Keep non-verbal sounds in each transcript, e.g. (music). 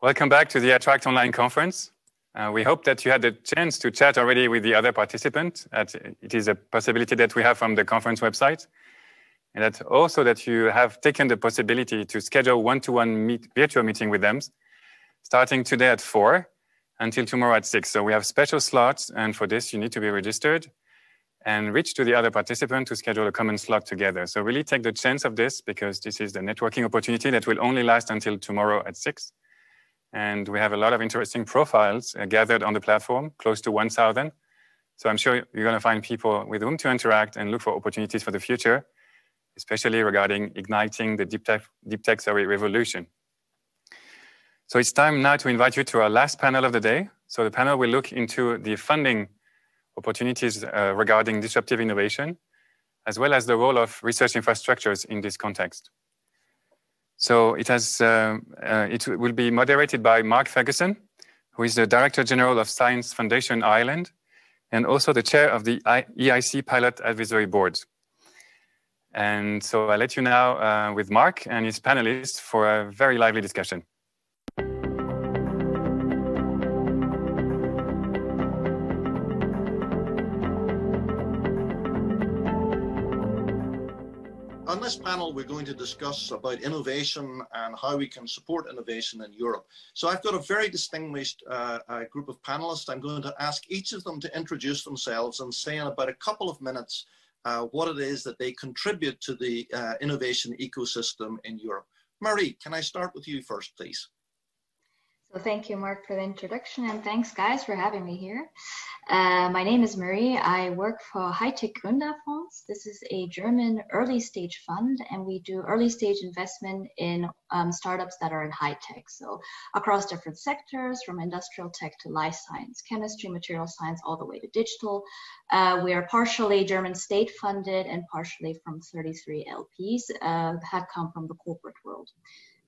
Welcome back to the Attract Online conference. Uh, we hope that you had the chance to chat already with the other participants. it is a possibility that we have from the conference website. And that also that you have taken the possibility to schedule one-to-one -one meet, virtual meeting with them, starting today at four until tomorrow at six. So we have special slots. And for this, you need to be registered and reach to the other participant to schedule a common slot together. So really take the chance of this because this is the networking opportunity that will only last until tomorrow at six. And we have a lot of interesting profiles uh, gathered on the platform, close to 1,000. So I'm sure you're going to find people with whom to interact and look for opportunities for the future, especially regarding igniting the deep tech, deep tech sorry, revolution. So it's time now to invite you to our last panel of the day. So the panel will look into the funding opportunities uh, regarding disruptive innovation, as well as the role of research infrastructures in this context. So it, has, uh, uh, it will be moderated by Mark Ferguson, who is the Director General of Science Foundation Ireland, and also the chair of the EIC Pilot Advisory Board. And so I'll let you now uh, with Mark and his panelists for a very lively discussion. This panel, we're going to discuss about innovation and how we can support innovation in Europe. So I've got a very distinguished uh, uh, group of panelists. I'm going to ask each of them to introduce themselves and say in about a couple of minutes uh, what it is that they contribute to the uh, innovation ecosystem in Europe. Marie, can I start with you first, please? So thank you, Mark, for the introduction, and thanks, guys, for having me here. Uh, my name is Marie. I work for Hightech Gründerfonds. This is a German early stage fund, and we do early stage investment in um, startups that are in high tech. So across different sectors, from industrial tech to life science, chemistry, material science, all the way to digital. Uh, we are partially German state funded and partially from 33 LPs uh, that come from the corporate world.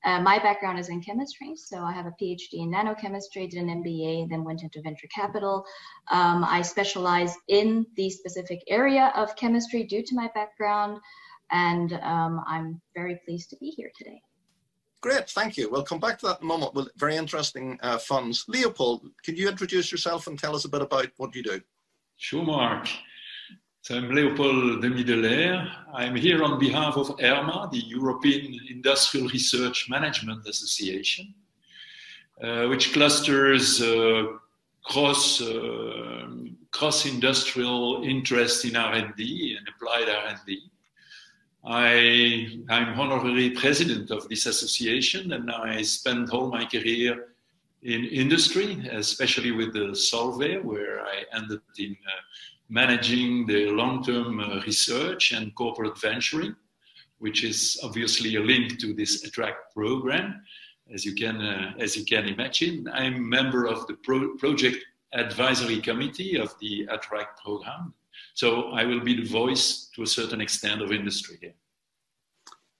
Uh, my background is in chemistry, so I have a PhD in nanochemistry, did an MBA, then went into venture capital. Um, I specialize in the specific area of chemistry due to my background, and um, I'm very pleased to be here today. Great, thank you. We'll come back to that in a moment with very interesting uh, funds. Leopold, can you introduce yourself and tell us a bit about what you do? Sure, Mark. So I'm Leopold Demiddeleer. I'm here on behalf of EIRMA, the European Industrial Research Management Association, uh, which clusters uh, cross, uh, cross industrial interest in R&D and applied R&D. I, I'm honorary president of this association and I spent all my career in industry, especially with the Solvay, where I ended in uh, managing the long-term uh, research and corporate venturing, which is obviously a link to this Attract program. As you can, uh, as you can imagine, I'm a member of the pro project advisory committee of the Attract program. So I will be the voice to a certain extent of industry here.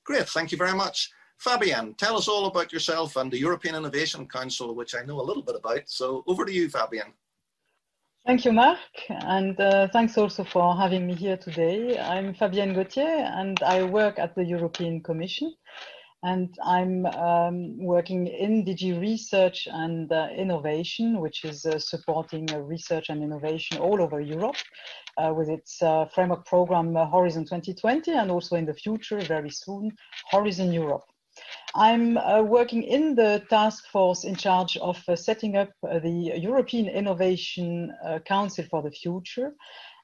Great, thank you very much. Fabian, tell us all about yourself and the European Innovation Council, which I know a little bit about. So over to you, Fabienne. Thank you, Mark, and uh, thanks also for having me here today. I'm Fabienne Gautier, and I work at the European Commission, and I'm um, working in DG Research and uh, Innovation, which is uh, supporting uh, research and innovation all over Europe uh, with its uh, framework program Horizon 2020, and also in the future, very soon, Horizon Europe. I'm uh, working in the task force in charge of uh, setting up uh, the European Innovation uh, Council for the Future.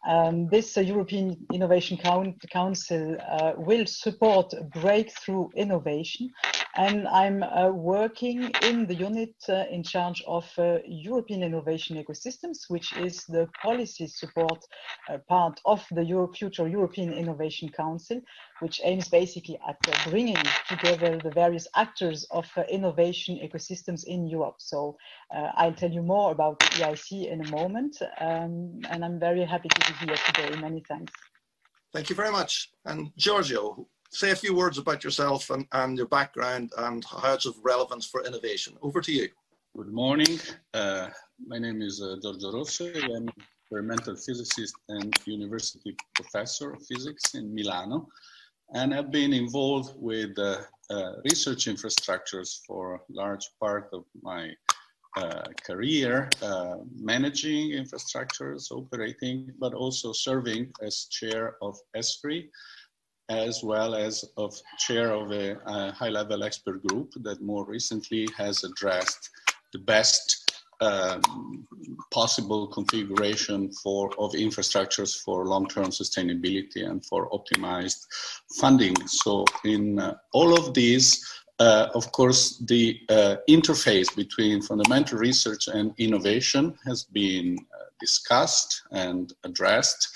Um, this uh, European Innovation Council uh, will support breakthrough innovation and I'm uh, working in the unit uh, in charge of uh, European innovation ecosystems, which is the policy support uh, part of the Euro future European Innovation Council, which aims basically at uh, bringing together the various actors of uh, innovation ecosystems in Europe. So I'll tell you more about EIC in a moment, um, and I'm very happy to be here today. Many thanks. Thank you very much. And Giorgio, say a few words about yourself and, and your background and how it's of relevance for innovation. Over to you. Good morning. Uh, my name is uh, Giorgio Rossi. I'm experimental physicist and university professor of physics in Milano. And I've been involved with uh, uh, research infrastructures for a large part of my uh, career, uh, managing infrastructures, operating, but also serving as chair of ESFRI, as well as of chair of a, a high-level expert group that more recently has addressed the best um, possible configuration for of infrastructures for long-term sustainability and for optimized funding. So in uh, all of these, uh, of course, the uh, interface between fundamental research and innovation has been uh, discussed and addressed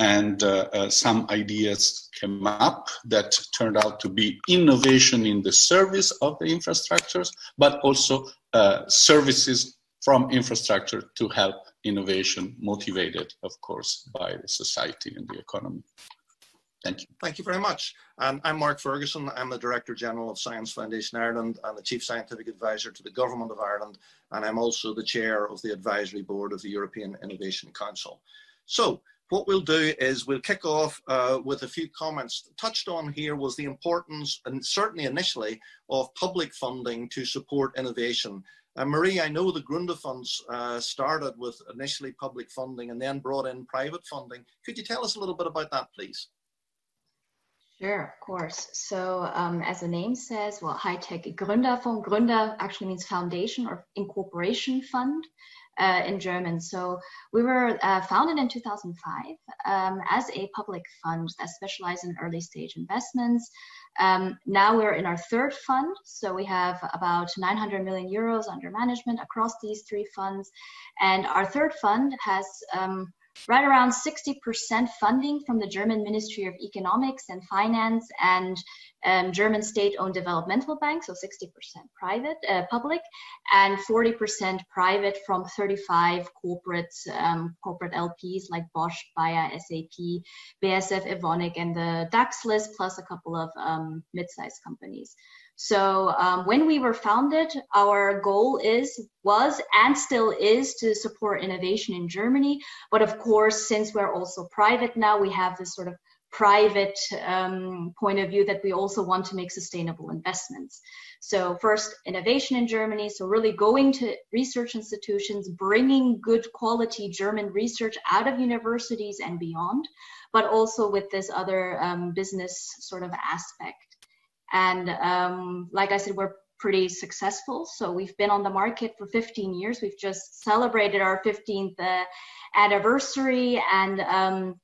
and uh, uh, some ideas came up that turned out to be innovation in the service of the infrastructures, but also uh, services from infrastructure to help innovation, motivated, of course, by the society and the economy. Thank you. Thank you very much. Um, I'm Mark Ferguson. I'm the Director General of Science Foundation Ireland and the Chief Scientific Advisor to the Government of Ireland. And I'm also the Chair of the Advisory Board of the European Innovation Council. So what we'll do is we'll kick off uh, with a few comments. Touched on here was the importance, and certainly initially, of public funding to support innovation. Uh, Marie, I know the Gründerfonds uh, started with initially public funding and then brought in private funding. Could you tell us a little bit about that, please? Sure, of course. So um, as the name says, well, high-tech Gründerfonds, Gründer actually means foundation or incorporation fund uh, in German. So we were uh, founded in 2005 um, as a public fund that specializes in early stage investments. Um, now we're in our third fund, so we have about 900 million euros under management across these three funds. And our third fund has um, right around 60% funding from the German Ministry of Economics and Finance and um, German state-owned developmental bank, so 60% private, uh, public, and 40% private from 35 corporate um, corporate LPs like Bosch, Bayer, SAP, BASF, Evonik, and the DAX list, plus a couple of um, mid-sized companies. So um, when we were founded, our goal is, was, and still is to support innovation in Germany. But of course, since we're also private now, we have this sort of private um, point of view that we also want to make sustainable investments. So first, innovation in Germany. So really going to research institutions, bringing good quality German research out of universities and beyond, but also with this other um, business sort of aspect. And um, like I said, we're pretty successful. So we've been on the market for 15 years. We've just celebrated our 15th uh, anniversary and um,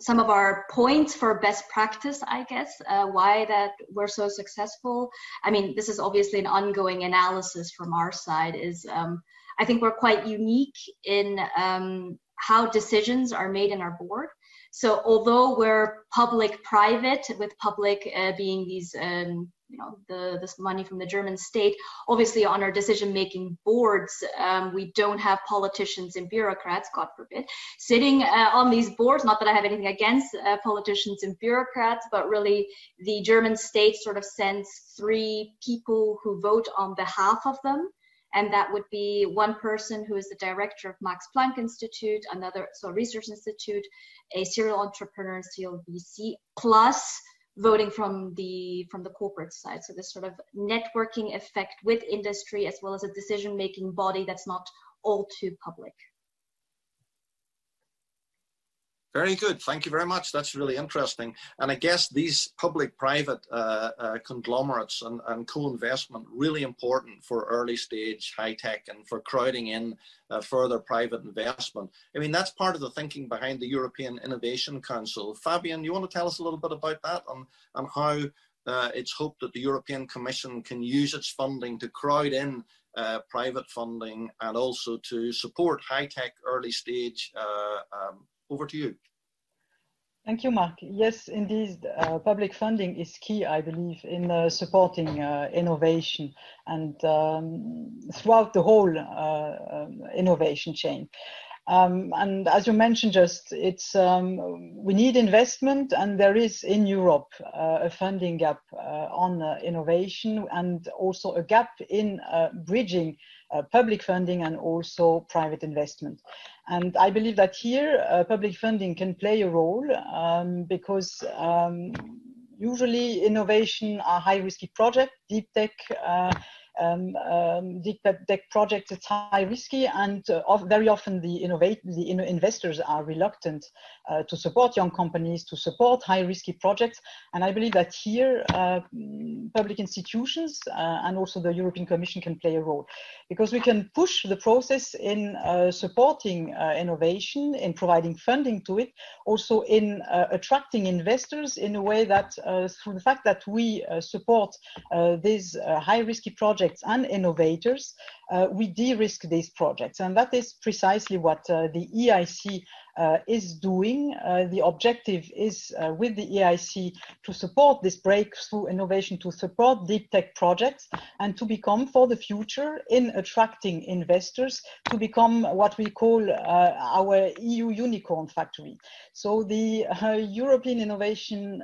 some of our points for best practice, I guess, uh, why that we're so successful. I mean, this is obviously an ongoing analysis from our side. Is um, I think we're quite unique in um, how decisions are made in our board. So although we're public-private, with public uh, being these, um, you know, the this money from the German state, obviously on our decision-making boards, um, we don't have politicians and bureaucrats, God forbid, sitting uh, on these boards. Not that I have anything against uh, politicians and bureaucrats, but really the German state sort of sends three people who vote on behalf of them and that would be one person who is the director of Max Planck Institute, another so research institute, a serial entrepreneur, serial VC, plus voting from the from the corporate side. So this sort of networking effect with industry as well as a decision-making body that's not all too public. Very good. Thank you very much. That's really interesting. And I guess these public-private uh, uh, conglomerates and, and co-investment really important for early stage high tech and for crowding in uh, further private investment. I mean, that's part of the thinking behind the European Innovation Council. Fabian, you want to tell us a little bit about that and, and how uh, it's hoped that the European Commission can use its funding to crowd in uh, private funding and also to support high-tech early stage uh, um, over to you. Thank you, Mark. Yes, indeed, uh, public funding is key, I believe, in uh, supporting uh, innovation and um, throughout the whole uh, um, innovation chain. Um, and as you mentioned, just it's um, we need investment, and there is in Europe uh, a funding gap uh, on innovation, and also a gap in bridging public funding and also private investment. And I believe that here uh, public funding can play a role um, because um, usually innovation are high risky projects, deep tech, uh, um, um, deep tech projects it's high risky and uh, very often the innovate the in investors are reluctant uh, to support young companies to support high risky projects. And i believe that here uh, public institutions uh, and also the european commission can play a role because we can push the process in uh, supporting uh, innovation in providing funding to it also in attracting investors in a way that through the fact that we support these high risky projects projects and innovators, uh, we de-risk these projects. And that is precisely what uh, the EIC uh, is doing. Uh, the objective is uh, with the EIC to support this breakthrough innovation, to support deep tech projects, and to become for the future in attracting investors to become what we call uh, our EU unicorn factory. So the European Innovation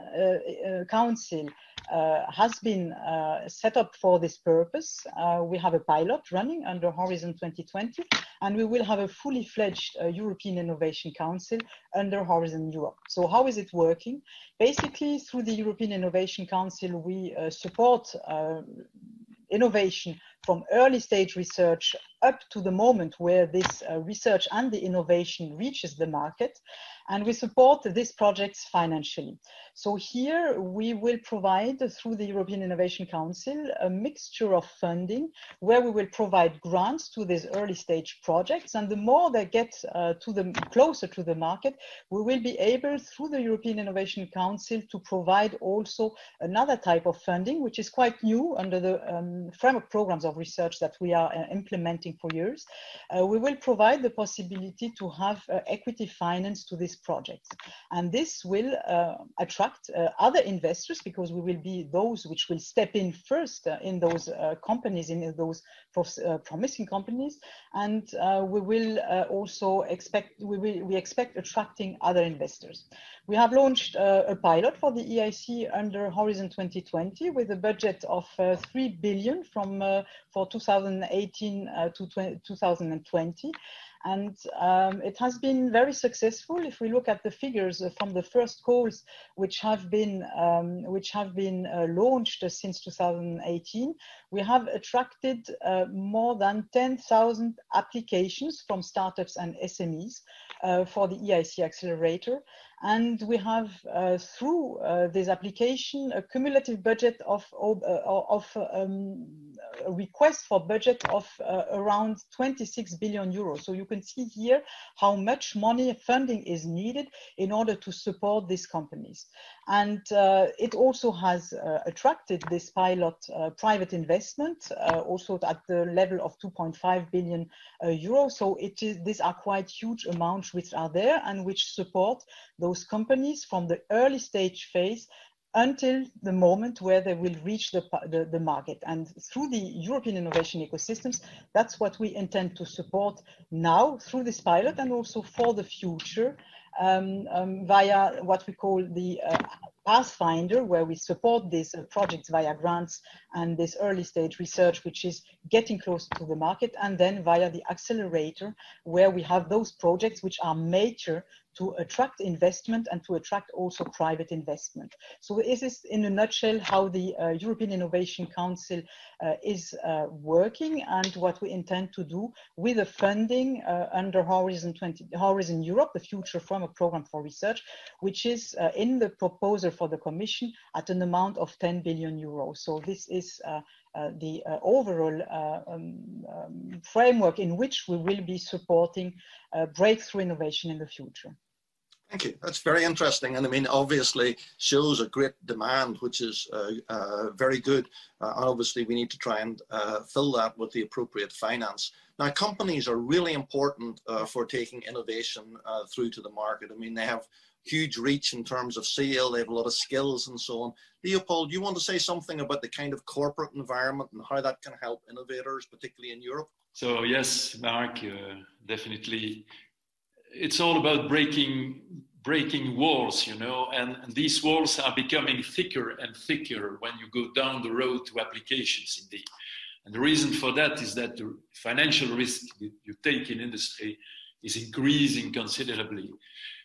Council has been uh, set up for this purpose. Uh, we have a pilot running under Horizon 2020, and we will have a fully fledged European Innovation Council under Horizon Europe. So how is it working? Basically, through the European Innovation Council, we support innovation from early stage research up to the moment where this uh, research and the innovation reaches the market and we support these projects financially. So here we will provide through the European Innovation Council a mixture of funding where we will provide grants to these early stage projects and the more they get uh, to the closer to the market, we will be able through the European Innovation Council to provide also another type of funding which is quite new under the um, framework programs of research that we are uh, implementing for years. Uh, we will provide the possibility to have uh, equity finance to these projects. And this will uh, attract uh, other investors because we will be those which will step in first uh, in those uh, companies, in those promising companies, and we will also expect we will we expect attracting other investors. We have launched a pilot for the EIC under Horizon 2020 with a budget of 3 billion from for 2018 to 2020 and um, it has been very successful. If we look at the figures from the first calls, which have been um, which have been uh, launched since 2018, we have attracted uh, more than 10,000 applications from startups and SMEs uh, for the EIC accelerator. And we have, uh, through uh, this application, a cumulative budget of, of, of um, request for budget of uh, around 26 billion euros. So you can see here how much money funding is needed in order to support these companies. And uh, it also has uh, attracted this pilot uh, private investment, uh, also at the level of 2.5 billion euros. So it is, these are quite huge amounts which are there and which support those companies from the early stage phase until the moment where they will reach the, the, the, market. And through the European innovation ecosystems, that's what we intend to support now through this pilot and also for the future um, um, via what we call the uh, Pathfinder, where we support these uh, projects via grants and this early stage research, which is getting close to the market, and then via the accelerator, where we have those projects which are major to attract investment and to attract also private investment. So this is in a nutshell how the uh, European Innovation Council uh, is uh, working and what we intend to do with the funding uh, under Horizon 20, Horizon Europe, the Future Framework Program for Research, which is uh, in the proposal for the Commission at an amount of 10 billion euros. So this is uh, the uh, overall uh, um, um, framework in which we will be supporting breakthrough innovation in the future. Thank you. That's very interesting. And I mean, obviously shows a great demand, which is uh, uh, very good. Uh, obviously, we need to try and fill that with the appropriate finance. Now, companies are really important for taking innovation through to the market. I mean, they have huge reach in terms of sale. They have a lot of skills and so on. Leopold, you want to say something about the kind of corporate environment and how that can help innovators, particularly in Europe? So yes, Mark, uh, definitely. It's all about breaking breaking walls, you know, and, and, these walls are becoming thicker and thicker when you go down the road to applications indeed. And the reason for that is that the financial risk you take in industry is increasing considerably.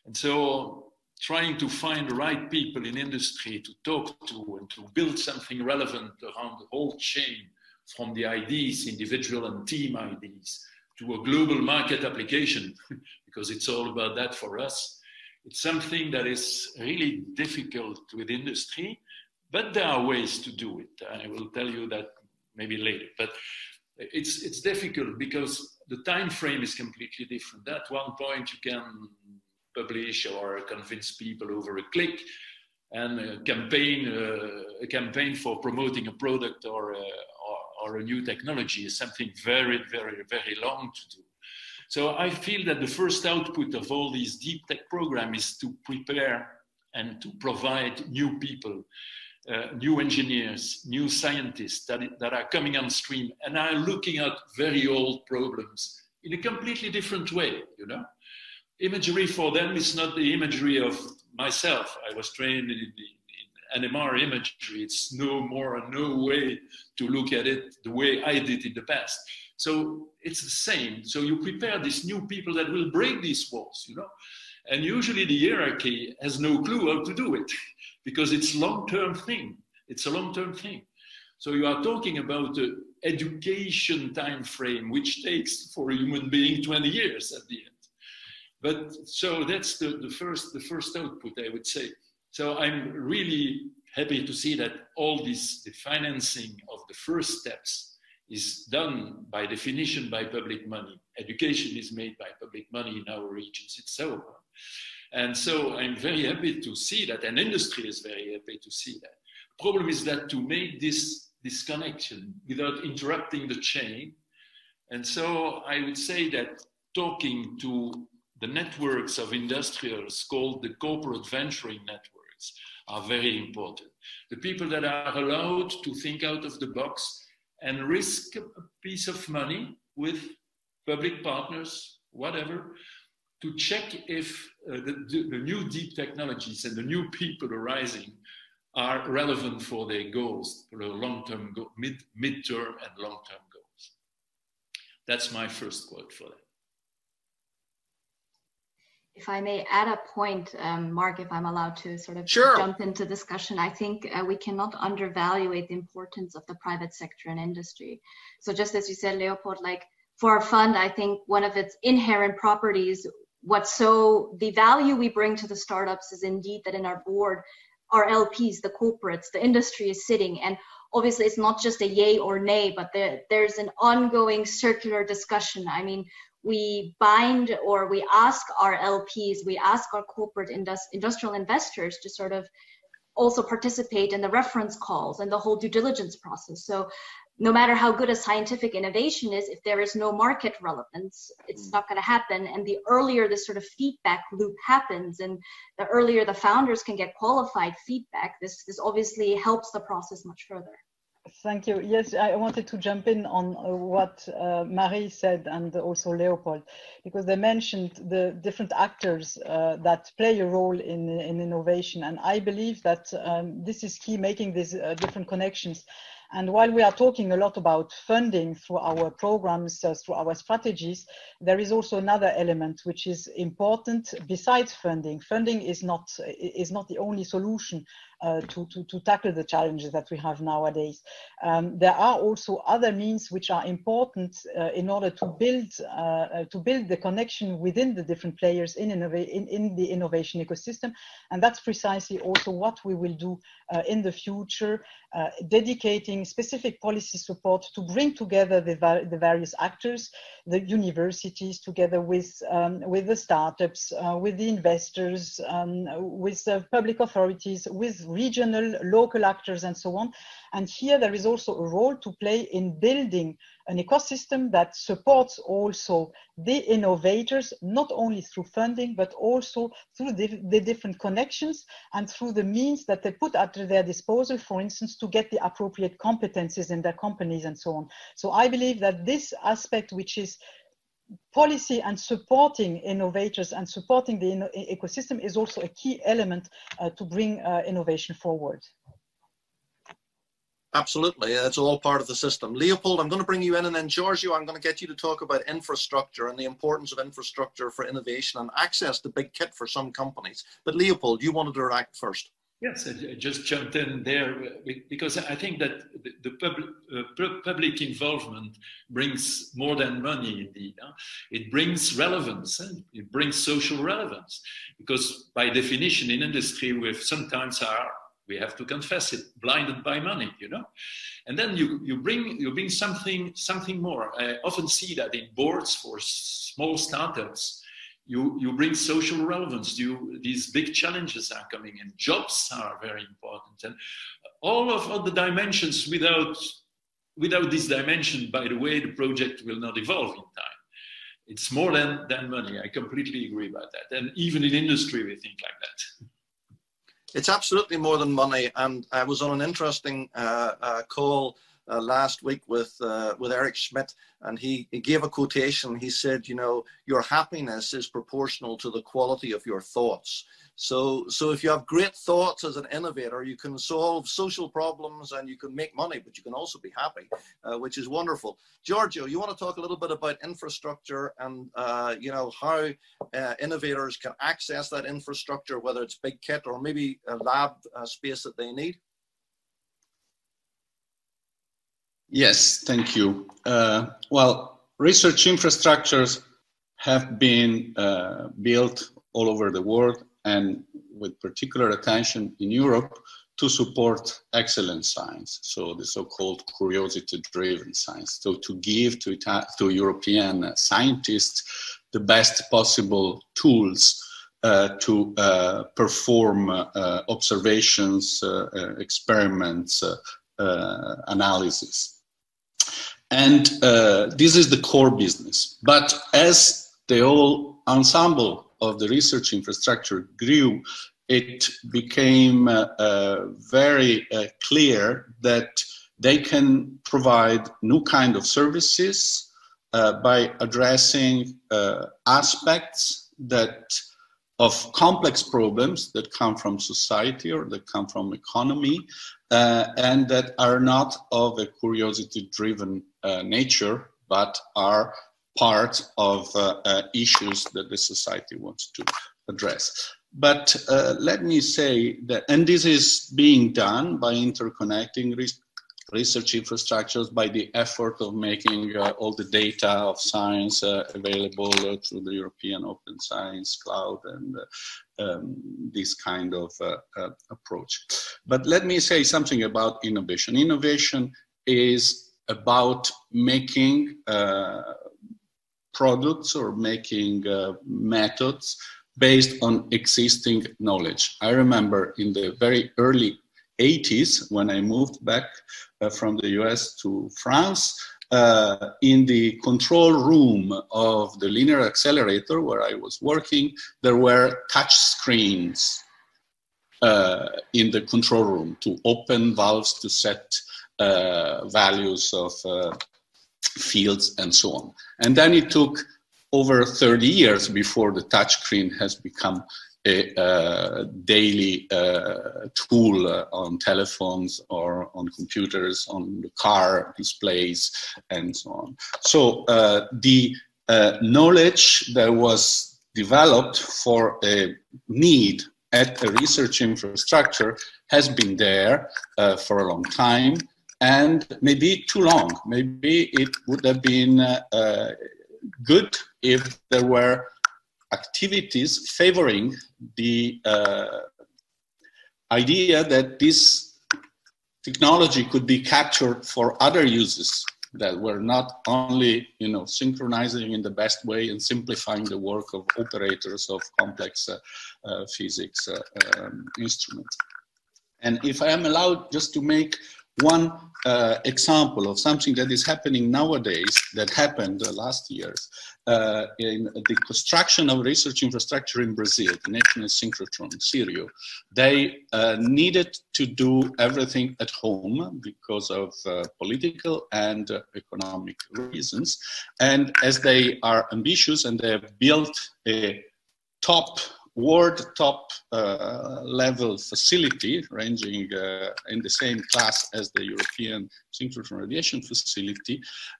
And so trying to find the right people in industry to talk to and to build something relevant around the whole chain from the IDs, individual and team IDs, to a global market application, (laughs) because it's all about that for us. It's something that is really difficult with industry, but there are ways to do it. I will tell you that maybe later. But it's, it's difficult because the time frame is completely different. At one point, you can publish or convince people over a click and a campaign, uh, a campaign for promoting a product or, uh, or, or, a new technology is something very, very, very long to do. So I feel that the first output of all these deep tech programs is to prepare and to provide new people, uh, new engineers, new scientists that, that are coming on stream and are looking at very old problems in a completely different way, you know? Imagery for them is not the imagery of myself. I was trained in, in, in NMR imagery. It's no more, no way to look at it the way I did in the past. So it's the same. So you prepare these new people that will break these walls, you know. And usually the hierarchy has no clue how to do it (laughs) because it's long-term thing. It's a long-term thing. So you are talking about the education time frame, which takes for a human being 20 years at the end. But so that's the, the first the first output, I would say. So I'm really happy to see that all this the financing of the first steps is done by definition by public money. Education is made by public money in our regions itself. And so I'm very happy to see that, and industry is very happy to see that. Problem is that to make this, this connection without interrupting the chain, and so I would say that talking to the networks of industrials called the corporate venturing networks are very important. The people that are allowed to think out of the box and risk a piece of money with public partners, whatever, to check if uh, the, the, new deep technologies and the new people arising are relevant for their goals, for their long-term, go mid, mid-term and long-term goals. That's my first quote for that if I may add a point, um, Mark, if I'm allowed to sort of sure. jump into discussion, I think uh, we cannot undervalue the importance of the private sector and industry. So just as you said, Leopold, like for our fund, I think one of its inherent properties, what's so the value we bring to the startups is indeed that in our board, our LPs, the corporates, the industry is sitting and obviously it's not just a yay or nay, but there, there's an ongoing circular discussion. I mean, we bind or we ask our LPs, we ask our corporate indus- industrial investors to sort of also participate in the reference calls and the whole due diligence process. So no matter how good a scientific innovation is, if there is no market relevance, it's mm. not going to happen. And the earlier this sort of feedback loop happens, and the earlier the founders can get qualified feedback, this this obviously helps the process much further. Thank you. Yes, I wanted to jump in on uh, what uh, Marie said and also Leopold, because they mentioned the different actors uh, that play a role in, in innovation. And I believe that um, this is key, making these uh, different connections. And while we are talking a lot about funding through our programs, uh, through our strategies, there is also another element which is important besides funding. Funding is not, is not the only solution uh, to, to, to, tackle the challenges that we have nowadays. Um, there are also other means which are important uh, in order to build, uh, uh to build the connection within the different players in, in, in, the innovation ecosystem. And that's precisely also what we will do in the future, dedicating specific policy support to bring together the, the various actors, the universities together with, um, with the startups, with the investors, um, with the public authorities, with regional, local actors, and so on. And here there is also a role to play in building an ecosystem that supports also the innovators, not only through funding, but also through the, the, different connections and through the means that they put at their disposal, for instance, to get the appropriate competencies in their companies and so on. So I believe that this aspect, which is policy and supporting innovators and supporting the ecosystem is also a key element uh, to bring uh, innovation forward. Absolutely, it's all part of the system. Leopold, I'm going to bring you in, and then Giorgio, I'm going to get you to talk about infrastructure and the importance of infrastructure for innovation and access to big kit for some companies. But Leopold, you wanted to react first. Yes, I just jumped in there because I think that the public, uh, public involvement brings more than money indeed. It brings relevance, it brings social relevance because by definition in industry we sometimes are, we have to confess it, blinded by money, you know? And then you, you, bring, you bring something, something more. I often see that in boards for small startups, you, you bring social relevance. You, these big challenges are coming in. Jobs are very important. And all of, the dimensions without, without this dimension, by the way, the project will not evolve in time. It's more than, than money. I completely agree about that. And even in industry, we think like that. It's absolutely more than money. And I was on an interesting uh, uh, call uh, last week with uh, with Eric Schmidt, and he, he gave a quotation. He said, "You know, your happiness is proportional to the quality of your thoughts." So, so if you have great thoughts as an innovator, you can solve social problems and you can make money, but you can also be happy, uh, which is wonderful. Giorgio, you want to talk a little bit about infrastructure and uh, you know how uh, innovators can access that infrastructure, whether it's big kit or maybe a lab uh, space that they need. Yes, thank you. Uh, well, research infrastructures have been uh, built all over the world and with particular attention in Europe to support excellent science, so the so-called curiosity-driven science. So to give to, to European scientists the best possible tools uh, to uh, perform uh, observations, uh, uh, experiments, analysis. And uh, this is the core business. But as the whole ensemble of the research infrastructure grew, it became uh, uh, very uh, clear that they can provide new kind of services uh, by addressing uh, aspects that of complex problems that come from society or that come from economy uh, and that are not of a curiosity driven uh, nature, but are part of uh, uh, issues that the society wants to address. But uh, let me say that, and this is being done by interconnecting research infrastructures by the effort of making uh, all the data of science uh, available uh, through the European Open Science Cloud and uh, um, this kind of uh, uh, approach. But let me say something about innovation. Innovation is about making products or making methods based on existing knowledge. I remember in the very early 80s when I moved back uh, from the US to France. Uh, in the control room of the linear accelerator where I was working, there were touch screens uh, in the control room to open valves to set uh, values of uh, fields and so on. And then it took over 30 years before the touchscreen has become a, uh, daily uh, tool uh, on telephones or on computers, on the car displays, and so on. So uh, the uh, knowledge that was developed for a need at a research infrastructure has been there uh, for a long time and maybe too long. Maybe it would have been good if there were activities favoring the uh, idea that this technology could be captured for other uses that were not only you know synchronizing in the best way and simplifying the work of operators of complex uh, uh, physics uh, um, instruments. And if i am allowed just to make one uh, example of something that is happening nowadays that happened uh, last years uh, in the construction of research infrastructure in Brazil, the National Synchrotron, CIRIO, they uh, needed to do everything at home because of uh, political and uh, economic reasons. And as they are ambitious and they have built a top world top uh, level facility ranging uh, in the same class as the European synchrotron radiation facility,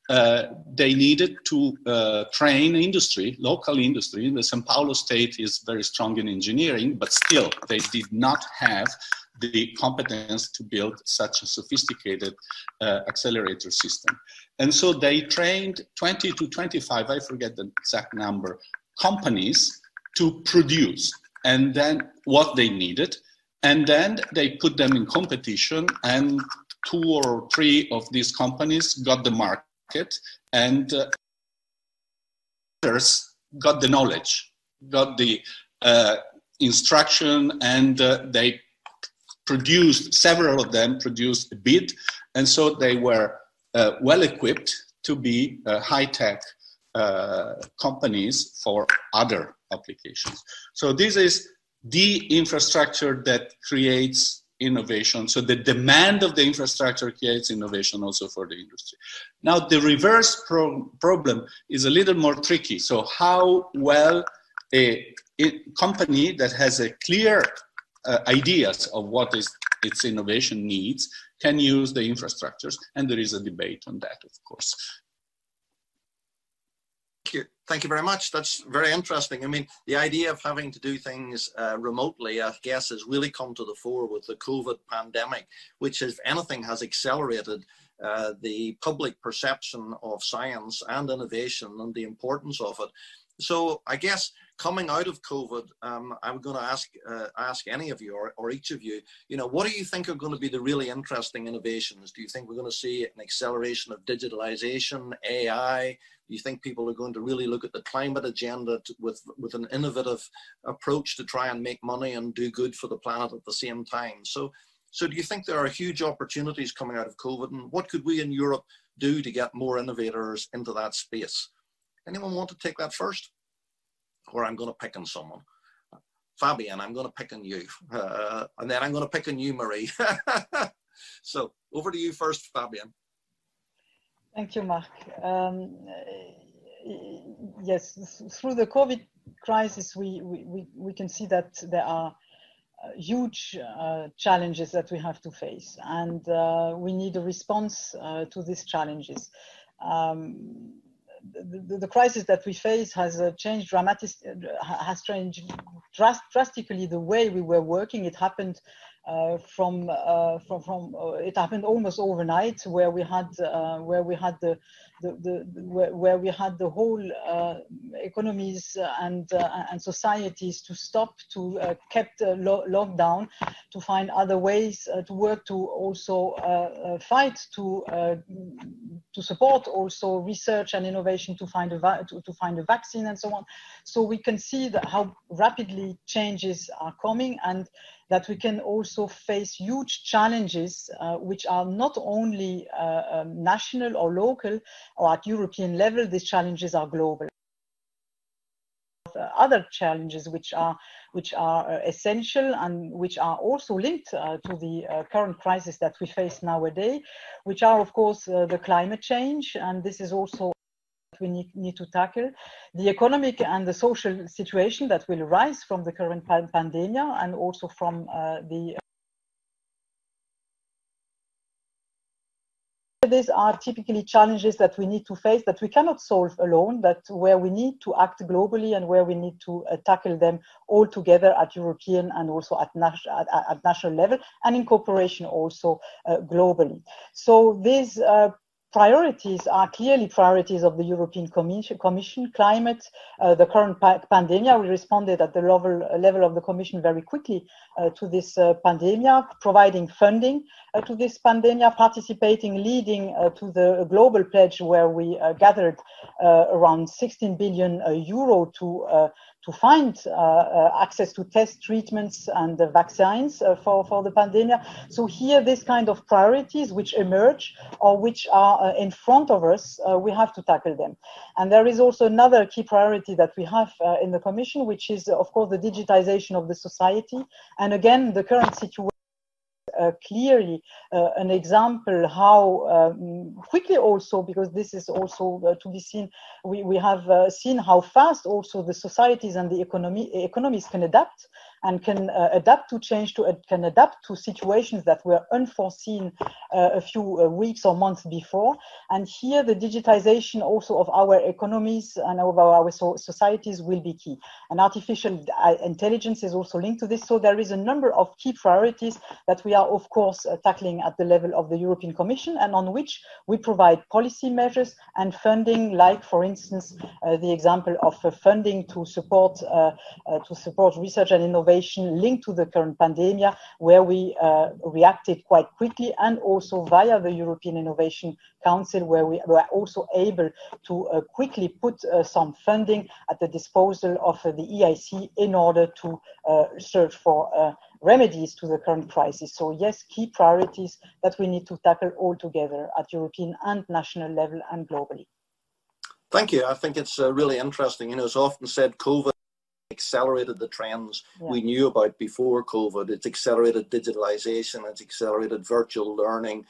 uh, they needed to uh, train industry, local industry. The Sao Paulo state is very strong in engineering, but still they did not have the competence to build such a sophisticated uh, accelerator system. And so they trained 20 to 25, I forget the exact number, companies to produce and then what they needed. And then they put them in competition and two or three of these companies got the market and uh, others got the knowledge, got the uh, instruction and uh, they produced, several of them produced a bid, and so they were uh, well equipped to be uh, high tech uh, companies for other applications. So this is the infrastructure that creates innovation. So the demand of the infrastructure creates innovation also for the industry. Now the reverse pro problem is a little more tricky. So how well a, a company that has a clear uh, ideas of what is its innovation needs can use the infrastructures and there is a debate on that of course you. Thank you very much. That's very interesting. I mean, the idea of having to do things uh, remotely, I guess, has really come to the fore with the COVID pandemic, which, if anything, has accelerated uh, the public perception of science and innovation and the importance of it. So, I guess coming out of COVID, um, I'm going to ask uh, ask any of you or, or each of you, you know, what do you think are going to be the really interesting innovations? Do you think we're going to see an acceleration of digitalization, AI? Do you think people are going to really look at the climate agenda to, with with an innovative approach to try and make money and do good for the planet at the same time? So, so do you think there are huge opportunities coming out of COVID, and what could we in Europe do to get more innovators into that space? Anyone want to take that first? Or I'm going to pick on someone. Fabian, I'm going to pick on you. Uh, and then I'm going to pick on you, Marie. (laughs) so over to you first, Fabian. Thank you, Mark. Um, yes, through the COVID crisis, we, we, we can see that there are uh, huge uh, challenges that we have to face, and uh, we need a response uh, to these challenges. Um, the, the, crisis that we face has uh, changed dramatic, uh, has changed drast drastically the way we were working. It happened uh, from uh, from from uh, it happened almost overnight, where we had uh, where we had the the, the, where, where, we had the whole uh, economies and and societies to stop, to kept lo lockdown, to find other ways to work, to also fight, to to support also research and innovation to find a to, to find a vaccine and so on. So we can see that how rapidly changes are coming and that we can also face huge challenges uh, which are not only uh, um, national or local or at European level, these challenges are global. Uh, other challenges which are which are uh, essential and which are also linked uh, to the uh, current crisis that we face nowadays, which are of course uh, the climate change, and this is also we need, need to tackle. The economic and the social situation that will arise from the current pandemic and also from uh, the these are typically challenges that we need to face that we cannot solve alone that where we need to act globally and where we need to uh, tackle them all together at european and also at, at, at, national level and in cooperation also uh, globally. So these uh, priorities are clearly priorities of the European Commission. Climate, uh, the current pa pandemic, we responded at the level, level of the Commission very quickly uh, to this uh, pandemic, providing funding uh, to this pandemic, participating, leading uh, to the global pledge where we uh, gathered around 16 billion euro to to find uh, uh, access to test treatments and uh, vaccines for, for the pandemic. So here, this kind of priorities which emerge or which are in front of us, we have to tackle them. And there is also another key priority that we have in the Commission, which is, of course, the digitization of the society. And again, the current situation uh, clearly uh, an example how um, quickly also, because this is also uh, to be seen, we, we have uh, seen how fast also the societies and the economy, economies can adapt and can uh, adapt to change, to uh, can adapt to situations that were unforeseen uh, a few uh, weeks or months before. And here, the digitization also of our economies and of our so societies will be key. And artificial uh, intelligence is also linked to this. So there is a number of key priorities that we are, of course, tackling at the level of the European Commission, and on which we provide policy measures and funding, like, for instance, the example of funding to support to support research and innovation innovation linked to the current pandemic, where we uh, reacted quite quickly, and also via the European Innovation Council, where we were also able to uh, quickly put uh, some funding at the disposal of uh, the EIC in order to uh, search for remedies to the current crisis. So yes, key priorities that we need to tackle all together at European and national level and globally. Thank you. I think it's uh, really interesting. You know, it's often said COVID accelerated the trends yeah. we knew about before COVID. It's accelerated digitalization, it's accelerated virtual learning,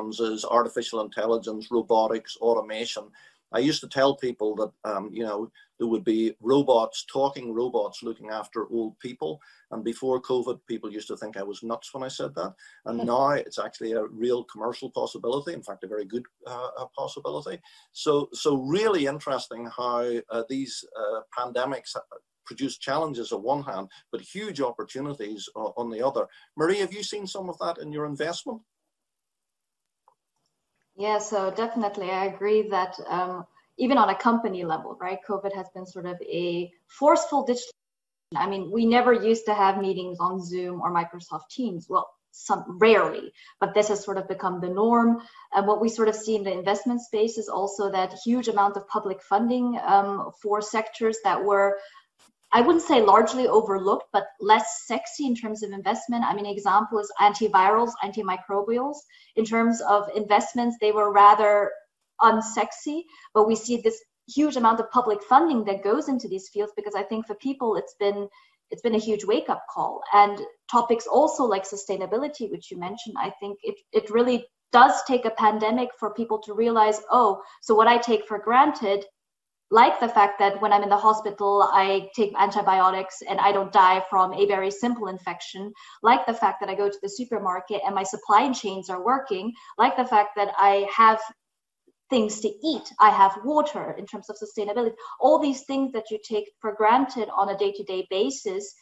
as artificial intelligence, robotics, automation. I used to tell people that, um, you know, there would be robots, talking robots looking after old people. And before COVID, people used to think I was nuts when I said that. And now it's actually a real commercial possibility. In fact, a very good uh, possibility. So, so really interesting how uh, these uh, pandemics produce challenges on one hand, but huge opportunities on the other. Marie, have you seen some of that in your investment? Yeah, so definitely, I agree that um, even on a company level, right? COVID has been sort of a forceful digital. I mean, we never used to have meetings on Zoom or Microsoft Teams. Well, some rarely, but this has sort of become the norm. And what we sort of see in the investment space is also that huge amount of public funding um, for sectors that were I wouldn't say largely overlooked, but less sexy in terms of investment. I mean, example is antivirals, antimicrobials. In terms of investments, they were rather unsexy, but we see this huge amount of public funding that goes into these fields because I think for people it's been it's been a huge wake up call. And topics also like sustainability, which you mentioned, I think it it really does take a pandemic for people to realize, oh, so what I take for granted, like the fact that when I'm in the hospital, I take antibiotics and I don't die from a very simple infection, like the fact that I go to the supermarket and my supply chains are working, like the fact that I have things to eat. I have water in terms of sustainability. All these things that you take for granted on a day to day basis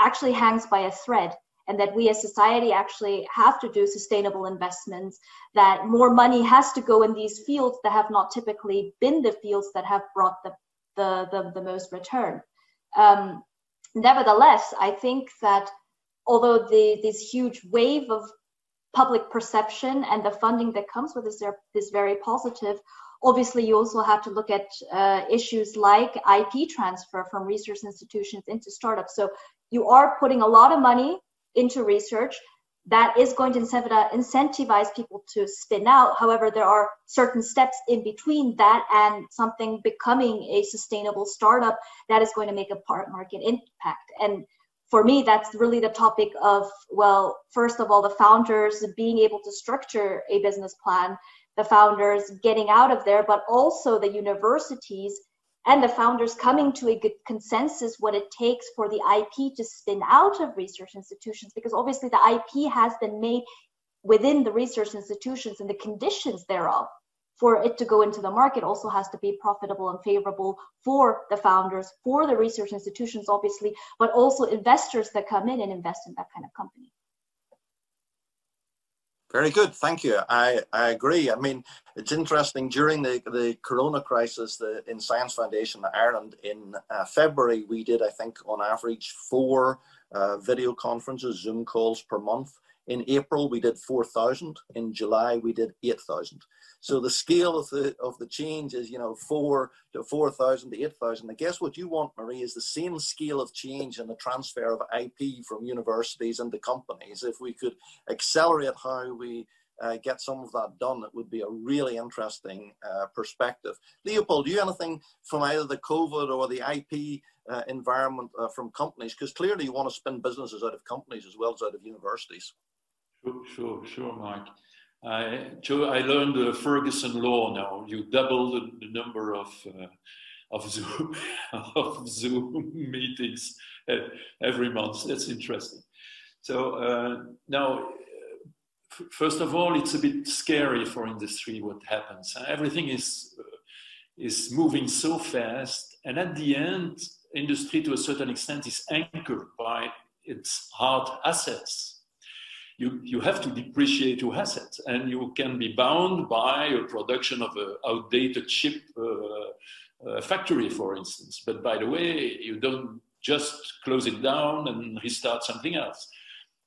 actually hangs by a thread. And that we as society actually have to do sustainable investments, that more money has to go in these fields that have not typically been the fields that have brought the, the, the, the most return. Um, nevertheless, I think that although the, this huge wave of public perception and the funding that comes with this is very positive. Obviously, you also have to look at uh, issues like IP transfer from research institutions into startups. So you are putting a lot of money into research that is going to incentivize people to spin out. However, there are certain steps in between that and something becoming a sustainable startup that is going to make a part market impact. And for me, that's really the topic of, well, first of all, the founders being able to structure a business plan, the founders getting out of there, but also the universities and the founders coming to a good consensus what it takes for the IP to spin out of research institutions, because obviously the IP has been made within the research institutions and the conditions thereof for it to go into the market also has to be profitable and favorable for the founders, for the research institutions, obviously, but also investors that come in and invest in that kind of company. Very good, thank you. I, I agree. I mean, it's interesting during the, the Corona crisis the, in Science Foundation Ireland in uh, February, we did, I think, on average, four uh, video conferences, Zoom calls per month. In April, we did 4,000. In July, we did 8,000. So the scale of the of the change is, you know, four to 4,000 to 8,000. I guess what you want, Marie, is the same scale of change in the transfer of IP from universities into companies. If we could accelerate how we uh, get some of that done, it would be a really interesting uh, perspective. Leopold, do you anything from either the COVID or the IP uh, environment uh, from companies? Because clearly you want to spin businesses out of companies as well as out of universities. Sure, sure, Mike. I, I learned the Ferguson law now. You double the, the number of uh, of Zoom (laughs) of Zoom (laughs) meetings uh, every month. That's interesting. So uh, now, first of all, it's a bit scary for industry what happens. Everything is uh, is moving so fast, and at the end, industry to a certain extent is anchored by its hard assets you, you have to depreciate your assets and you can be bound by a production of an outdated chip uh, uh, factory, for instance. But by the way, you don't just close it down and restart something else.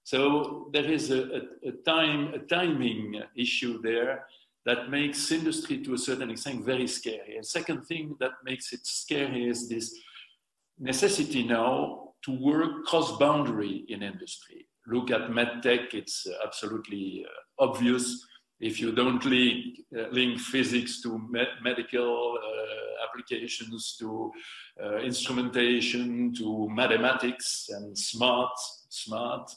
So there is a, a, a time, a timing issue there that makes industry to a certain extent very scary. And second thing that makes it scary is this necessity now to work cross boundary in industry look at medtech, it's uh, absolutely uh, obvious. If you don't link, uh, link physics to med medical applications, to instrumentation, to mathematics and smart, smart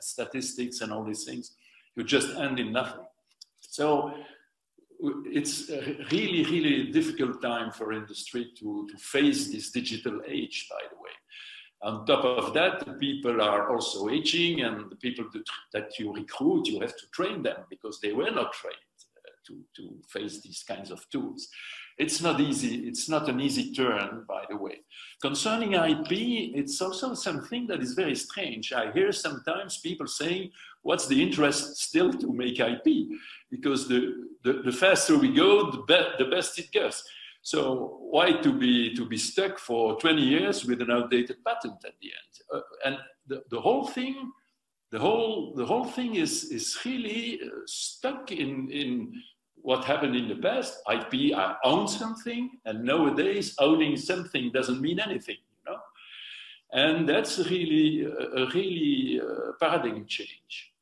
statistics and all these things, you just end in nothing. So it's a really, really difficult time for industry to, to face this digital age, by the way. On top of that, the people are also aging, and the people that, that you recruit, you have to train them because they were not trained uh, to, to face these kinds of tools. It's not easy. It's not an easy turn, by the way. Concerning IP, it's also something that is very strange. I hear sometimes people saying, what's the interest still to make IP? Because the, the, the faster we go, the, be the best it goes. So why to be to be stuck for 20 years with an outdated patent at the end? Uh, and the, the whole thing, the whole the whole thing is is really uh, stuck in in what happened in the past. IP, I own something, and nowadays owning something doesn't mean anything, you know. And that's really a, really uh, paradigm change.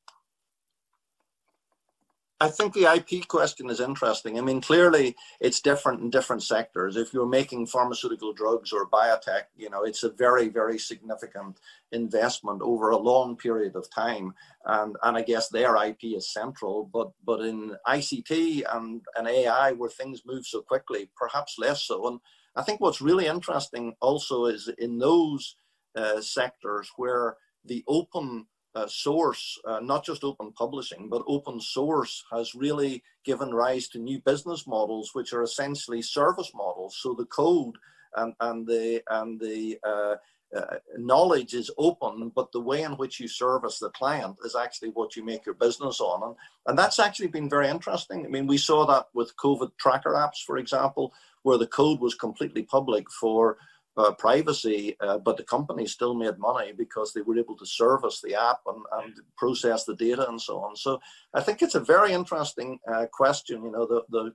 I think the IP question is interesting. I mean, clearly it's different in different sectors. If you're making pharmaceutical drugs or biotech, you know, it's a very, very significant investment over a long period of time. And, and I guess their IP is central, but, but in ICT and, and AI, where things move so quickly, perhaps less so. And I think what's really interesting also is in those uh, sectors where the open uh, source, uh, not just open publishing, but open source has really given rise to new business models, which are essentially service models. So the code and, and the, and the uh, uh, knowledge is open, but the way in which you service the client is actually what you make your business on. And, and that's actually been very interesting. I mean, we saw that with COVID tracker apps, for example, where the code was completely public for uh, privacy, uh, but the company still made money because they were able to service the app and, and process the data and so on. So I think it's a very interesting uh, question. You know, the, the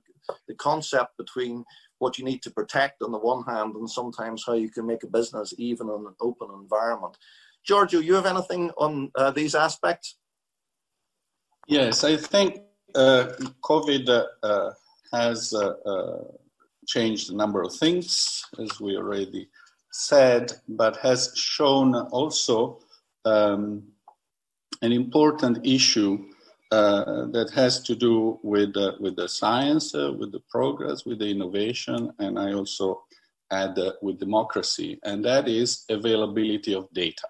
the concept between what you need to protect on the one hand and sometimes how you can make a business even in an open environment. Giorgio, you have anything on uh, these aspects? Yes, I think uh, COVID uh, has changed a number of things, as we already said, but has shown also um, an important issue uh, that has to do with, uh, with the science, uh, with the progress, with the innovation, and I also add uh, with democracy, and that is availability of data.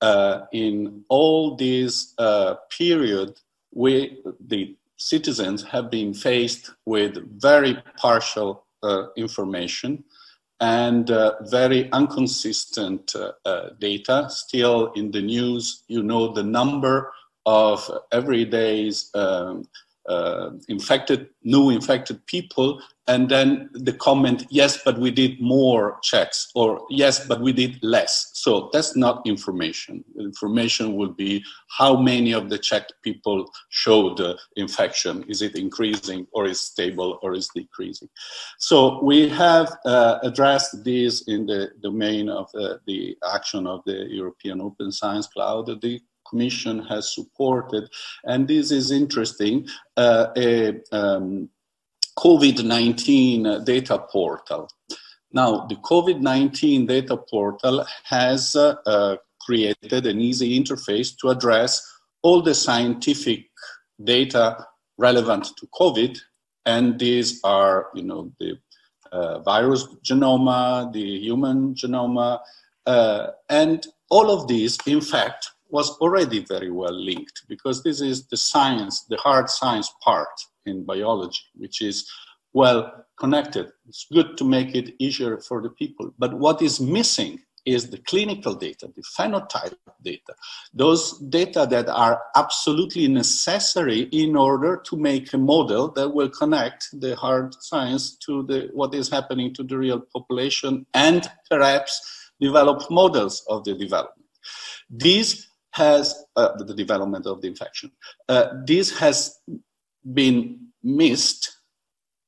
Uh, in all this uh, period, we, the citizens have been faced with very partial uh, information and uh, very inconsistent uh, data. Still in the news, you know the number of everyday's um, uh, infected, new infected people, and then the comment, yes, but we did more checks, or yes, but we did less. So that's not information. Information will be how many of the checked people showed uh, infection. Is it increasing, or is stable, or is decreasing? So we have uh, addressed this in the domain of uh, the action of the European Open Science Cloud. The Commission has supported, and this is interesting, uh, a um, COVID-19 data portal. Now, the COVID-19 data portal has uh, uh, created an easy interface to address all the scientific data relevant to COVID, and these are, you know, the uh, virus genoma, the human genoma, uh, and all of these, in fact, was already very well linked because this is the science, the hard science part in biology, which is well connected. It's good to make it easier for the people. But what is missing is the clinical data, the phenotype data, those data that are absolutely necessary in order to make a model that will connect the hard science to the, what is happening to the real population and perhaps develop models of the development. This has uh, the development of the infection. Uh, this has been missed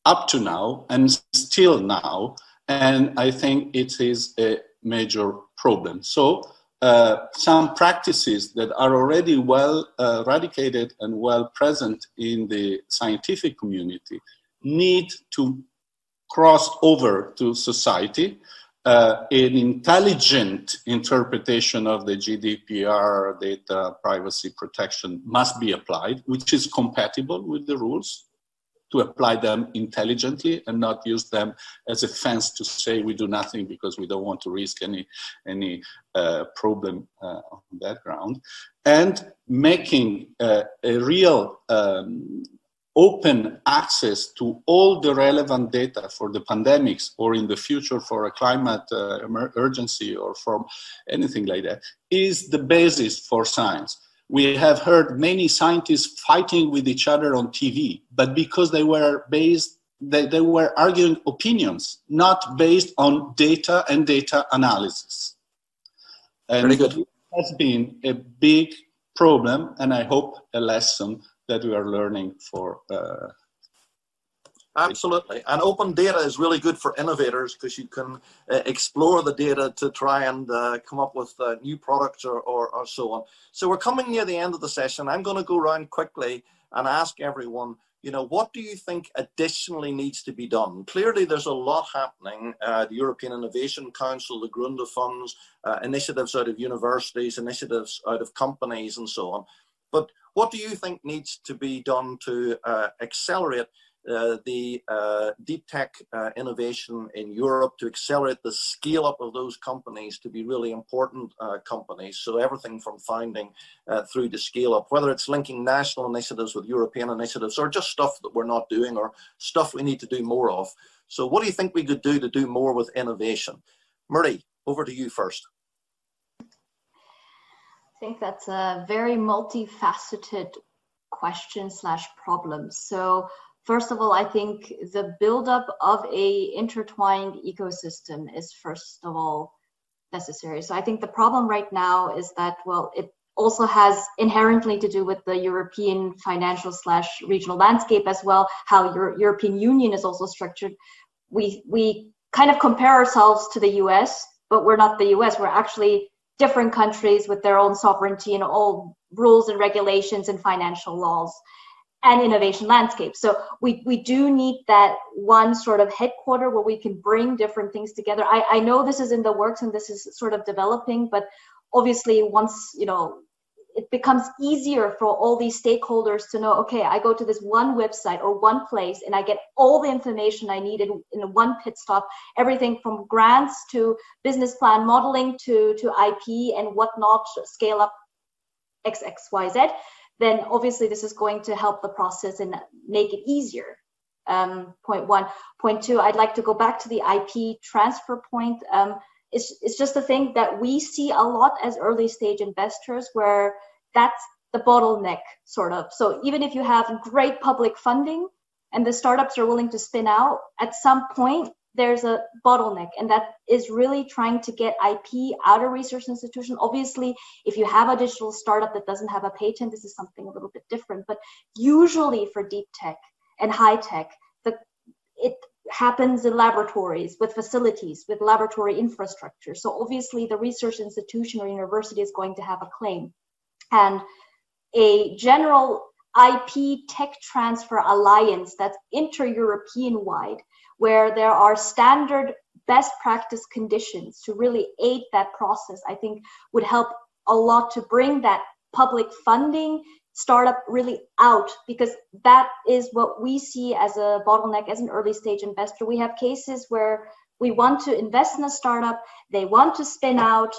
up to now and still now, and I think it is a major problem. So uh, some practices that are already well uh, eradicated and well present in the scientific community need to cross over to society. Uh, an intelligent interpretation of the GDPR data privacy protection must be applied, which is compatible with the rules to apply them intelligently and not use them as a fence to say we do nothing because we don't want to risk any any uh, problem uh, on that ground. And making uh, a real um, open access to all the relevant data for the pandemics or in the future for a climate uh, emergency or from anything like that is the basis for science we have heard many scientists fighting with each other on TV, but because they were based, they, they were arguing opinions, not based on data and data analysis. And Very good. It has been a big problem, and I hope a lesson that we are learning for uh, Absolutely. And open data is really good for innovators because you can uh, explore the data to try and uh, come up with uh, new products or, or, or, so on. So we're coming near the end of the session. I'm going to go around quickly and ask everyone, you know, what do you think additionally needs to be done? Clearly, there's a lot happening. The European Innovation Council, the Gründerfonds, uh, initiatives out of universities, initiatives out of companies, and so on. But what do you think needs to be done to uh, accelerate uh, the uh, deep tech uh, innovation in Europe to accelerate the scale up of those companies to be really important uh, companies. So everything from finding uh, through to scale up, whether it's linking national initiatives with European initiatives or just stuff that we're not doing or stuff we need to do more of. So what do you think we could do to do more with innovation? Marie, over to you first. I think that's a very multifaceted question slash problem. So First of all, I think the buildup of a intertwined ecosystem is first of all necessary. So I think the problem right now is that, well, it also has inherently to do with the European financial slash regional landscape as well, how your European Union is also structured. We, we kind of compare ourselves to the US, but we're not the US. We're actually different countries with their own sovereignty and all rules and regulations and financial laws and innovation landscape. So we, we do need that one sort of headquarter where we can bring different things together. I, I know this is in the works and this is sort of developing, but obviously once, you know, it becomes easier for all these stakeholders to know, okay, I go to this one website or one place and I get all the information I need in, in one pit stop, everything from grants to business plan modeling to, to IP and whatnot, scale up XXYZ then obviously this is going to help the process and make it easier. Um, point one. Point two, I'd like to go back to the IP transfer point. Um, it's, it's just a thing that we see a lot as early stage investors where that's the bottleneck sort of. So even if you have great public funding and the startups are willing to spin out, at some point there's a bottleneck. And that is really trying to get ip out of research institution. Obviously if you have a digital startup that doesn't have a patent this is something a little bit different. But usually for deep tech and high tech the it happens in laboratories with facilities with laboratory infrastructure. So obviously the research institution or university is going to have a claim. And a general IP tech transfer alliance that's inter-European wide where there are standard best practice conditions to really aid that process, I think would help a lot to bring that public funding startup really out because that is what we see as a bottleneck as an early stage investor. We have cases where we want to invest in a startup, they want to spin out,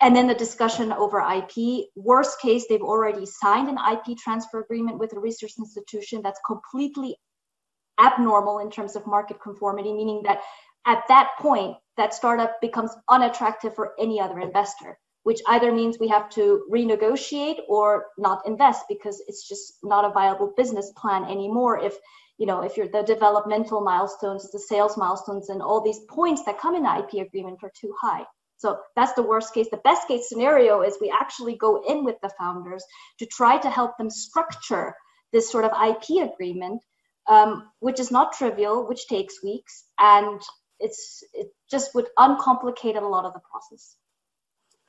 and then the discussion over IP. Worst case, they've already signed an IP transfer agreement with a research institution that's completely abnormal in terms of market conformity, meaning that at that point, that startup becomes unattractive for any other investor which either means we have to renegotiate or not invest because it's just not a viable business plan anymore. If you know if you're the developmental milestones the sales milestones and all these points that come in an ip agreement are too high. So that's the worst case. The best case scenario is we actually go in with the founders to try to help them structure this sort of ip agreement um, which is not trivial which takes weeks and it's it just would uncomplicate a lot of the process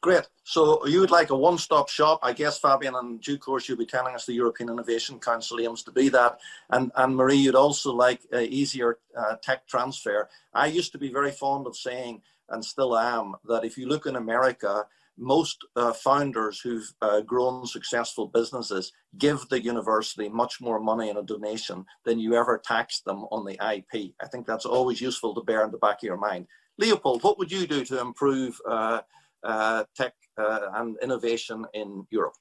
Great. So you would like a one-stop shop. I guess, Fabienne, in due course, you'll be telling us the European Innovation Council aims to be that. And, and Marie, you'd also like uh, easier uh, tech transfer. I used to be very fond of saying, and still am, that if you look in America, most uh, founders who've uh, grown successful businesses give the university much more money in a donation than you ever tax them on the IP. I think that's always useful to bear in the back of your mind. Leopold, what would you do to improve uh, tech uh, and innovation in Europe?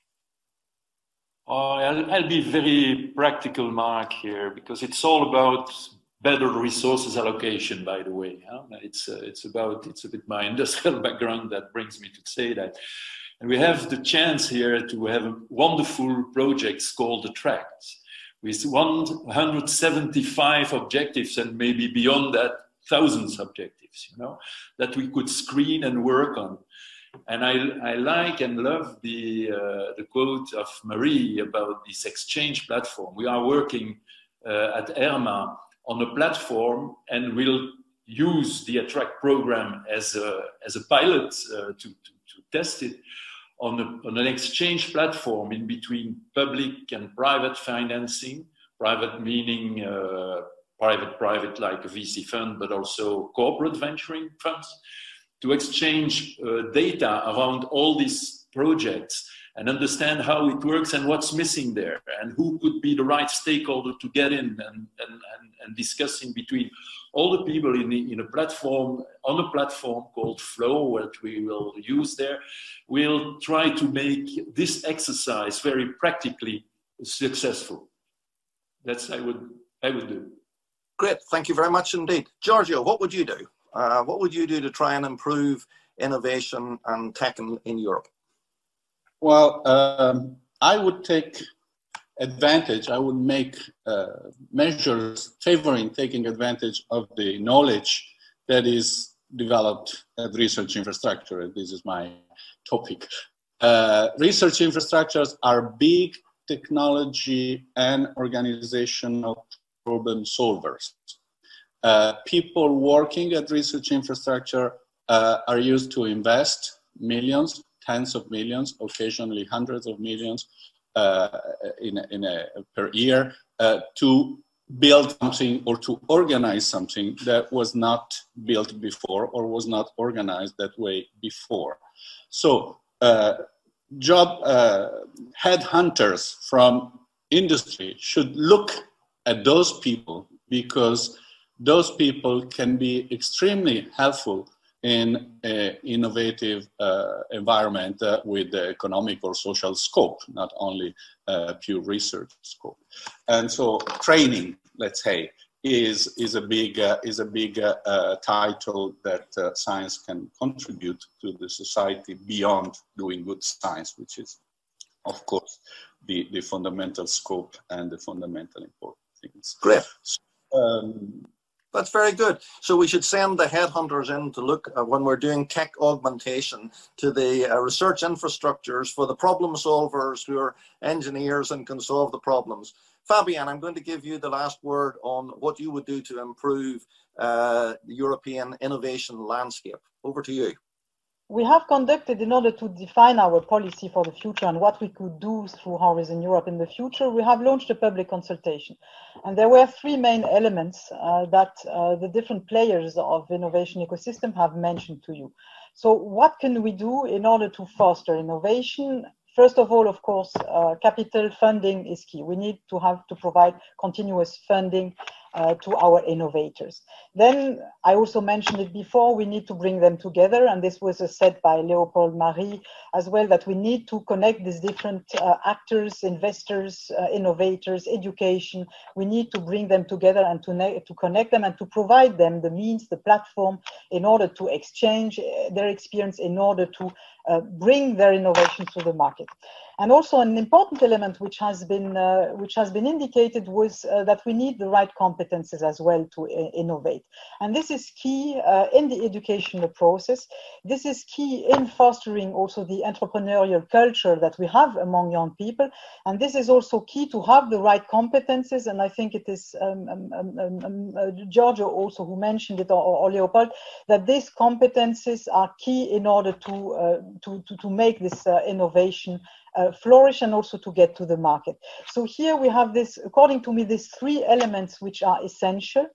Oh, I'll, I'll, be very practical, Mark, here, because it's all about better resources allocation. By the way, huh? it's uh, it's about it's a bit my (laughs) industrial background that brings me to say that, and we have the chance here to have a wonderful projects called Attract, with 175 objectives and maybe beyond that thousands objectives. You know that we could screen and work on and I, I like and love the, uh, the quote of Marie about this exchange platform. We are working uh, at EIRMA on a platform and we'll use the Attract program as a, as a pilot uh, to, to, to, test it on, a, on an exchange platform in between public and private financing, private meaning uh, private, private like a VC fund, but also corporate venturing funds to exchange uh, data around all these projects and understand how it works and what's missing there and who could be the right stakeholder to get in and, and, and, and discuss in between all the people in, the, in a platform on a platform called flow that we will use there. We'll try to make this exercise very practically successful. That's i would i would do great thank you very much indeed giorgio what would you do uh, what would you do to try and improve innovation and tech in, in Europe? Well, um, I would take advantage, I would make uh, measures favoring taking advantage of the knowledge that is developed at research infrastructure. This is my topic. Uh, research infrastructures are big technology and organizational problem solvers. Uh, people working at research infrastructure uh, are used to invest millions, tens of millions, occasionally hundreds of millions uh, in, in a, per year uh, to build something or to organize something that was not built before or was not organized that way before. So, uh, job uh, headhunters from industry should look at those people because those people can be extremely helpful in an innovative uh, environment uh, with the economic or social scope, not only uh, pure research scope. And so training, let's say, is, is a big, uh, is a big uh, uh, title that science can contribute to the society beyond doing good science, which is, of course, the, the fundamental scope and the fundamental important things. Great. Um, that's very good. So we should send the headhunters in to look uh, when we're doing tech augmentation to the uh, research infrastructures for the problem solvers who are engineers and can solve the problems. Fabienne, I'm going to give you the last word on what you would do to improve uh, the European innovation landscape. Over to you we have conducted in order to define our policy for the future and what we could do through Horizon Europe in the future, we have launched a public consultation. And there were three main elements uh, that uh, the different players of innovation ecosystem have mentioned to you. So what can we do in order to foster innovation, First of all, of course, uh, capital funding is key. We need to have to provide continuous funding uh, to our innovators. Then I also mentioned it before, we need to bring them together. And this was uh, said by Leopold Marie as well, that we need to connect these different uh, actors, investors, uh, innovators, education. We need to bring them together and to, to connect them and to provide them the means, the platform in order to exchange uh, their experience, in order to uh, bring their innovations to the market. And also an important element which has been, which has been indicated was that we need the right competences as well to uh, innovate. And this is key uh, in the educational process. This is key in fostering also the entrepreneurial culture that we have among young people. And this is also key to have the right competences. And I think it is um, um, um, um, um uh, Giorgio also who mentioned it, or, or, Leopold, that these competences are key in order to, uh, to, to, to, make this innovation uh, flourish and also to get to the market. So here we have this, according to me, these three elements which are essential.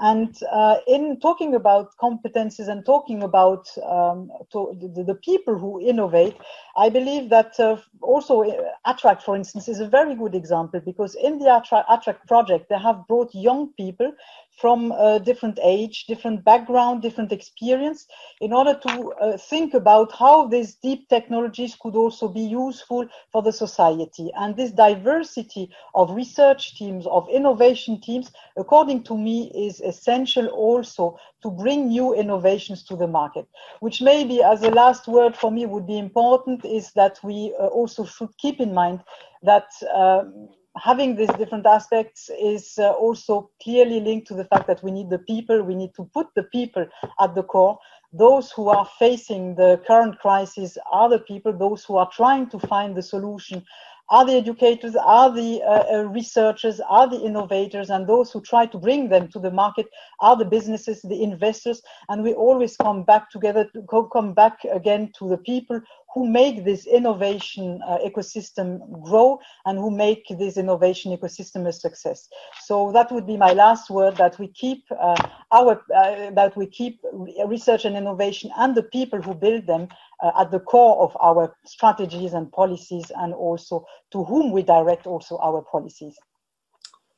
And uh, in talking about competences and talking about um, the, the, people who innovate, I believe that uh, also uh, Attract, for instance, is a very good example because in the Attract, Attract project, they have brought young people from a different age, different background, different experience, in order to uh, think about how these deep technologies could also be useful for the society. And this diversity of research teams, of innovation teams, according to me, is essential also to bring new innovations to the market. Which maybe as a last word for me would be important is that we uh, also should keep in mind that um, having these different aspects is uh, also clearly linked to the fact that we need the people, we need to put the people at the core. Those who are facing the current crisis are the people, those who are trying to find the solution are the educators, are the uh, uh, researchers, are the innovators, and those who try to bring them to the market are the businesses, the investors, and we always come back together, to come back again to the people who make this innovation uh, ecosystem grow and who make this innovation ecosystem a success. So that would be my last word that we keep uh, our uh, that we keep research and innovation and the people who build them uh, at the core of our strategies and policies and also to whom we direct also our policies.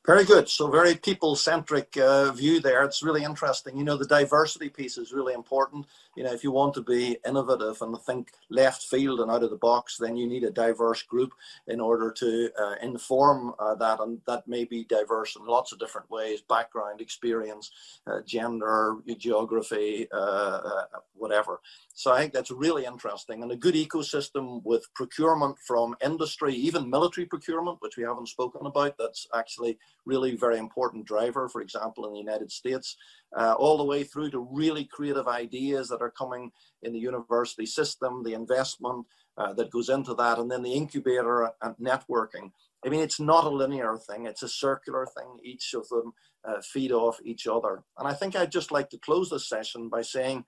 Very good. So very people-centric uh, view there. It's really interesting. You know, the diversity piece is really important. You know, if you want to be innovative and think left field and out of the box, then you need a diverse group in order to uh, inform uh, that. And that may be diverse in lots of different ways, background, experience, uh, gender, geography, uh, uh, whatever. So I think that's really interesting and a good ecosystem with procurement from industry, even military procurement, which we haven't spoken about. That's actually really very important driver, for example, in the United States, uh, all the way through to really creative ideas that are coming in the university system, the investment uh, that goes into that, and then the incubator and networking. I mean, it's not a linear thing, it's a circular thing. Each of them uh, feed off each other. And I think I'd just like to close this session by saying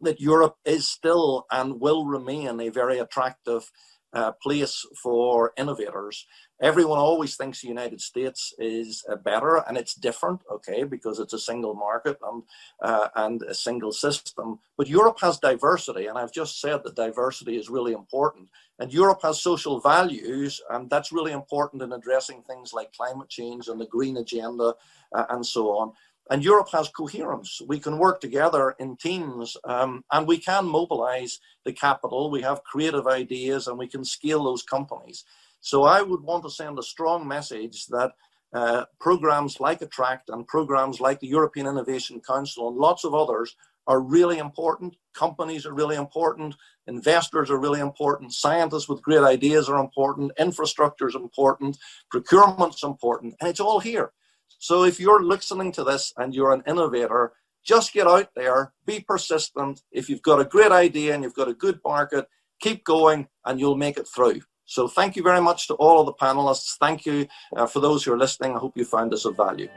that Europe is still and will remain a very attractive uh, place for innovators. Everyone always thinks the United States is uh, better, and it's different, okay, because it's a single market and uh, and a single system. But Europe has diversity, and I've just said that diversity is really important. And Europe has social values, and that's really important in addressing things like climate change and the green agenda uh, and so on. And Europe has coherence. We can work together in teams um, and we can mobilize the capital. We have creative ideas and we can scale those companies. So I would want to send a strong message that uh, programs like Attract and programs like the European Innovation Council and lots of others are really important. Companies are really important. Investors are really important. Scientists with great ideas are important. Infrastructure is important. Procurement's important. And it's all here. So if you're listening to this and you're an innovator, just get out there, be persistent. If you've got a great idea and you've got a good market, keep going and you'll make it through. So thank you very much to all of the panelists. Thank you uh, for those who are listening. I hope you found this of value.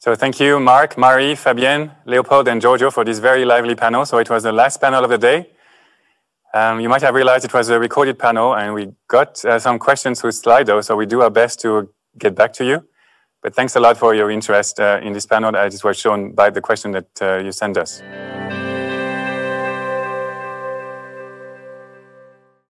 So thank you, Mark, Marie, Fabienne, Leopold, and Giorgio for this very lively panel. So it was the last panel of the day. Um, you might have realized it was a recorded panel and we got uh, some questions through Slido, so we do our best to get back to you. But thanks a lot for your interest uh, in this panel as it was shown by the question that uh, you sent us.